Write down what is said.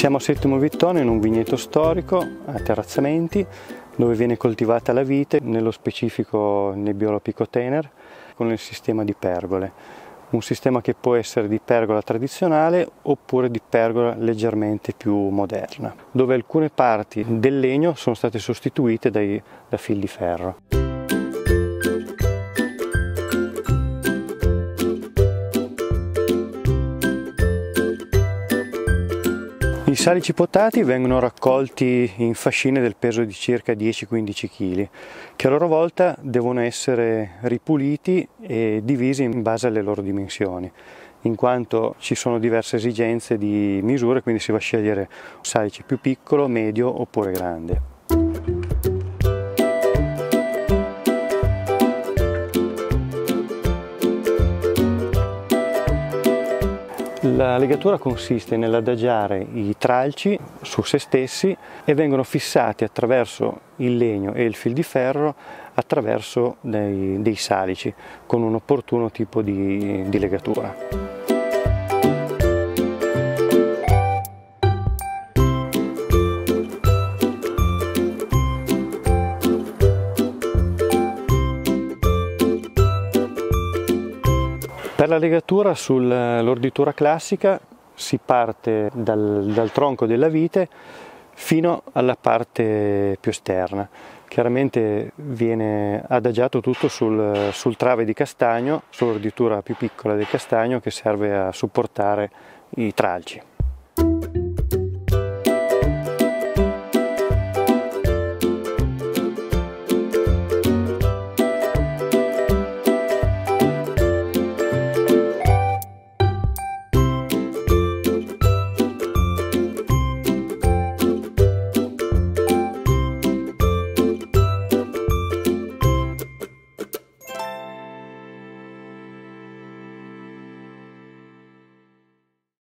Siamo a Settimo Vittono in un vigneto storico a terrazzamenti dove viene coltivata la vite, nello specifico Nebbiolo Picotener, con il sistema di pergole. Un sistema che può essere di pergola tradizionale oppure di pergola leggermente più moderna, dove alcune parti del legno sono state sostituite dai, da fil di ferro. I salici potati vengono raccolti in fascine del peso di circa 10-15 kg, che a loro volta devono essere ripuliti e divisi in base alle loro dimensioni, in quanto ci sono diverse esigenze di misure, quindi si va a scegliere un salice più piccolo, medio oppure grande. La legatura consiste nell'adagiare i tralci su se stessi e vengono fissati attraverso il legno e il fil di ferro attraverso dei, dei salici con un opportuno tipo di, di legatura. Per la legatura sull'orditura classica si parte dal, dal, tronco della vite fino alla parte più esterna. Chiaramente viene adagiato tutto sul, sul trave di castagno, sull'orditura più piccola del castagno che serve a supportare i tralci.